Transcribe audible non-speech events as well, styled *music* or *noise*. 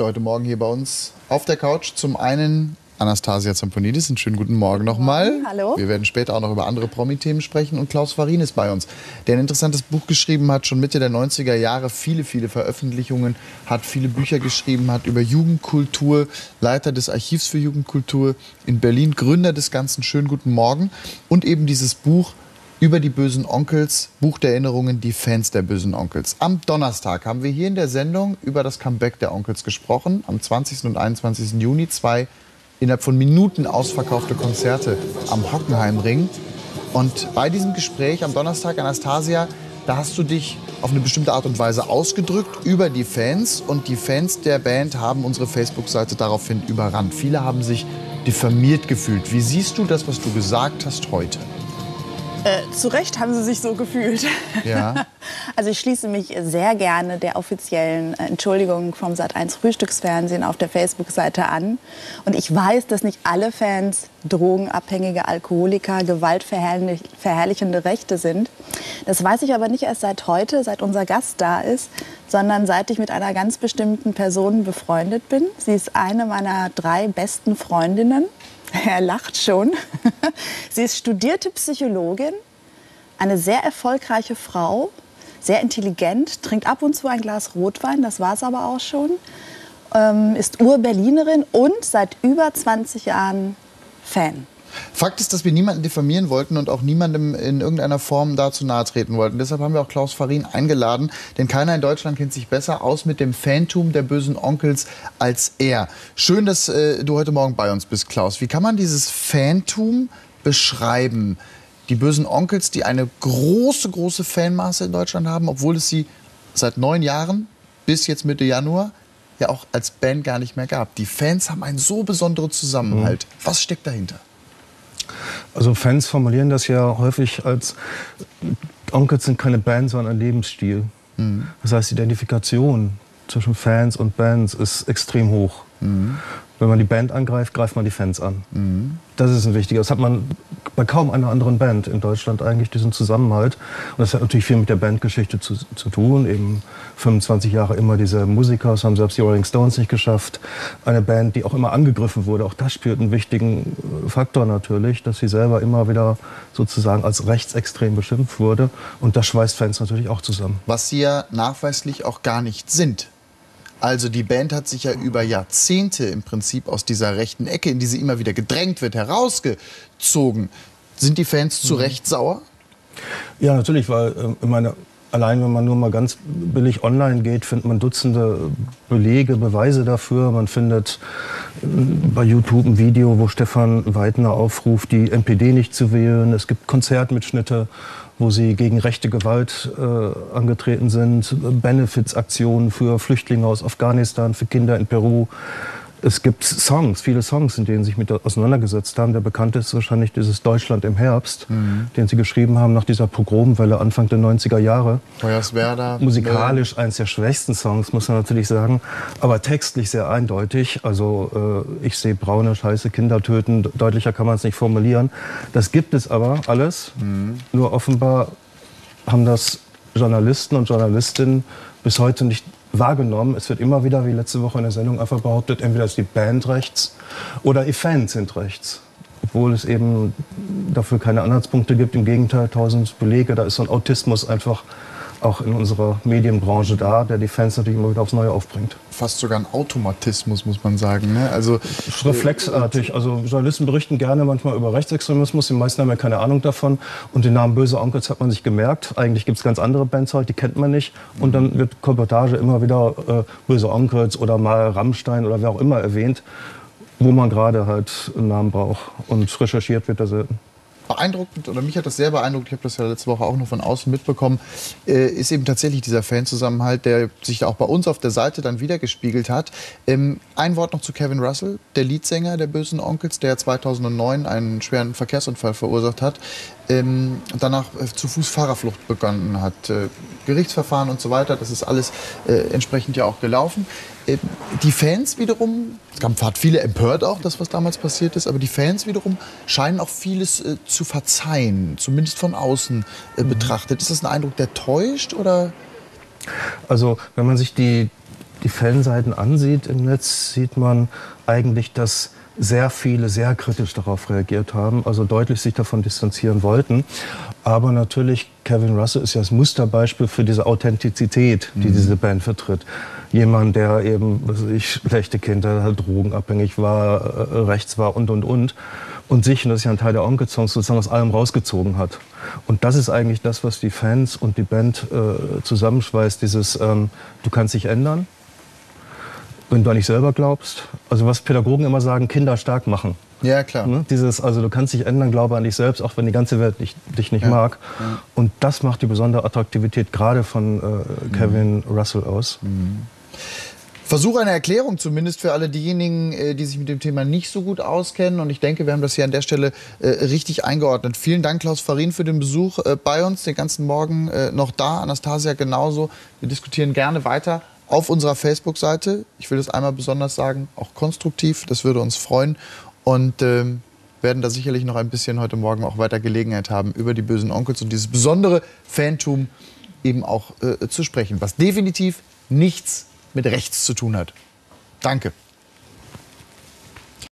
Heute Morgen hier bei uns auf der Couch zum einen Anastasia Zamponidis. Einen schönen guten Morgen nochmal. Hallo. Wir werden später auch noch über andere Promi-Themen sprechen. Und Klaus Farin ist bei uns, der ein interessantes Buch geschrieben hat, schon Mitte der 90er Jahre. Viele, viele Veröffentlichungen, hat viele Bücher geschrieben, hat über Jugendkultur, Leiter des Archivs für Jugendkultur in Berlin, Gründer des Ganzen. Schönen guten Morgen. Und eben dieses Buch über die bösen Onkels, Buch der Erinnerungen, die Fans der bösen Onkels. Am Donnerstag haben wir hier in der Sendung über das Comeback der Onkels gesprochen. Am 20. und 21. Juni zwei innerhalb von Minuten ausverkaufte Konzerte am Hockenheimring. Und bei diesem Gespräch am Donnerstag, Anastasia, da hast du dich auf eine bestimmte Art und Weise ausgedrückt über die Fans. Und die Fans der Band haben unsere Facebook-Seite daraufhin überrannt. Viele haben sich diffamiert gefühlt. Wie siehst du das, was du gesagt hast heute? Äh, zu Recht haben sie sich so gefühlt. Ja. *laughs* Also ich schließe mich sehr gerne der offiziellen äh, Entschuldigung vom Sat1 Frühstücksfernsehen auf der Facebook-Seite an. Und ich weiß, dass nicht alle Fans drogenabhängige Alkoholiker, gewaltverherrlichende Rechte sind. Das weiß ich aber nicht erst seit heute, seit unser Gast da ist, sondern seit ich mit einer ganz bestimmten Person befreundet bin. Sie ist eine meiner drei besten Freundinnen. *laughs* Er lacht schon. *laughs* Sie ist studierte Psychologin, eine sehr erfolgreiche Frau, sehr intelligent, trinkt ab und zu ein Glas Rotwein, das war es aber auch schon, ähm, ist Ur-Berlinerin und seit über 20 Jahren Fan. Fakt ist, dass wir niemanden diffamieren wollten und auch niemandem in irgendeiner Form dazu nahe treten wollten. Deshalb haben wir auch Klaus Farin eingeladen, denn keiner in Deutschland kennt sich besser aus mit dem Phantom der bösen Onkels als er. Schön, dass äh, du heute Morgen bei uns bist, Klaus. Wie kann man dieses Phantom beschreiben? Die bösen Onkels, die eine große, große Fanmasse in Deutschland haben, obwohl es sie seit neun Jahren bis jetzt Mitte Januar ja auch als Band gar nicht mehr gab. Die Fans haben einen so besonderen Zusammenhalt. Mhm. Was steckt dahinter? Also Fans formulieren das ja häufig als Onkels sind keine Band, sondern ein Lebensstil. Mhm. Das heißt, die Identifikation zwischen Fans und Bands ist extrem hoch. Mhm. Wenn man die Band angreift, greift man die Fans an. Mhm. Das ist ein wichtiger. Das hat man bei kaum einer anderen Band in Deutschland eigentlich, diesen Zusammenhalt. Und das hat natürlich viel mit der Bandgeschichte zu, zu tun. Eben 25 Jahre immer diese Musiker, das haben selbst die Rolling Stones nicht geschafft. Eine Band, die auch immer angegriffen wurde. Auch das spielt einen wichtigen äh, Faktor natürlich, dass sie selber immer wieder sozusagen als rechtsextrem beschimpft wurde. Und das schweißt Fans natürlich auch zusammen. Was sie ja nachweislich auch gar nicht sind. Also die Band hat sich ja über Jahrzehnte im Prinzip aus dieser rechten Ecke, in die sie immer wieder gedrängt wird, herausgezogen. Sind die Fans zu mhm. Recht sauer? Ja, natürlich, weil äh, meine, allein wenn man nur mal ganz billig online geht, findet man Dutzende Belege, Beweise dafür. Man findet äh, bei YouTube ein Video, wo Stefan Weidner aufruft, die NPD nicht zu wählen. Es gibt Konzertmitschnitte wo sie gegen rechte Gewalt äh, angetreten sind, Benefits-Aktionen für Flüchtlinge aus Afghanistan, für Kinder in Peru. Es gibt Songs, viele Songs, in denen sie sich mit auseinandergesetzt haben. Der bekannte ist wahrscheinlich dieses Deutschland im Herbst, mhm. den sie geschrieben haben nach dieser Pogromwelle Anfang der 90er Jahre. Hoyerswerda. Musikalisch eines der schwächsten Songs, muss man natürlich sagen, aber textlich sehr eindeutig. Also äh, ich sehe braune Scheiße Kinder töten, deutlicher kann man es nicht formulieren. Das gibt es aber alles, mhm. nur offenbar haben das Journalisten und Journalistinnen bis heute nicht wahrgenommen. Es wird immer wieder, wie letzte Woche in der Sendung einfach behauptet, entweder ist die Band rechts oder die Fans sind rechts. Obwohl es eben dafür keine Anhaltspunkte gibt. Im Gegenteil, tausend Belege, da ist so ein Autismus einfach auch in unserer Medienbranche da, der die Fans natürlich immer wieder aufs Neue aufbringt. Fast sogar ein Automatismus, muss man sagen. Ne? Also, Reflexartig. Also Journalisten berichten gerne manchmal über Rechtsextremismus, die meisten haben ja keine Ahnung davon. Und den Namen Böse Onkels hat man sich gemerkt. Eigentlich gibt es ganz andere Bands heute, die kennt man nicht. Und dann wird Kolportage immer wieder äh, Böse Onkels oder mal Rammstein oder wer auch immer erwähnt, wo man gerade halt einen Namen braucht. Und recherchiert wird da selten beeindruckend, oder mich hat das sehr beeindruckt, ich habe das ja letzte Woche auch noch von außen mitbekommen, äh, ist eben tatsächlich dieser Fanzusammenhalt, der sich auch bei uns auf der Seite dann wiedergespiegelt hat. Ähm, ein Wort noch zu Kevin Russell, der Leadsänger der Bösen Onkels, der 2009 einen schweren Verkehrsunfall verursacht hat ähm, danach äh, zu Fuß Fahrerflucht begonnen hat. Äh, Gerichtsverfahren und so weiter, das ist alles äh, entsprechend ja auch gelaufen. Die Fans wiederum, es hat viele empört auch, das was damals passiert ist, aber die Fans wiederum scheinen auch vieles zu verzeihen, zumindest von außen mhm. betrachtet. Ist das ein Eindruck, der täuscht oder? Also wenn man sich die die Fanseiten ansieht im Netz, sieht man eigentlich, dass sehr viele sehr kritisch darauf reagiert haben, also deutlich sich davon distanzieren wollten. Aber natürlich, Kevin Russell ist ja das Musterbeispiel für diese Authentizität, die mhm. diese Band vertritt. Jemand, der eben, was ich, schlechte Kinder, halt drogenabhängig war, äh, rechts war und, und, und. Und sich, und das ist ja ein Teil der Onkel-Songs, sozusagen aus allem rausgezogen hat. Und das ist eigentlich das, was die Fans und die Band äh, zusammenschweißt, dieses, ähm, du kannst dich ändern, wenn du an dich selber glaubst. Also was Pädagogen immer sagen, Kinder stark machen. Ja, klar. Ne? Dieses, also du kannst dich ändern, glaube an dich selbst, auch wenn die ganze Welt dich, dich nicht ja. mag. Ja. Und das macht die besondere Attraktivität gerade von äh, Kevin mhm. Russell aus. Mhm. Versuch eine Erklärung zumindest für alle diejenigen, äh, die sich mit dem Thema nicht so gut auskennen. Und ich denke, wir haben das hier an der Stelle äh, richtig eingeordnet. Vielen Dank, Klaus Farin, für den Besuch äh, bei uns, den ganzen Morgen noch da. Anastasia genauso. Wir diskutieren gerne weiter auf unserer Facebook-Seite. Ich will das einmal besonders sagen, auch konstruktiv, das würde uns freuen. Und ähm, werden da sicherlich noch ein bisschen heute Morgen auch weiter Gelegenheit haben, über die bösen Onkels und dieses besondere Fantum eben auch äh, zu sprechen, was definitiv nichts mit rechts zu tun hat. Danke.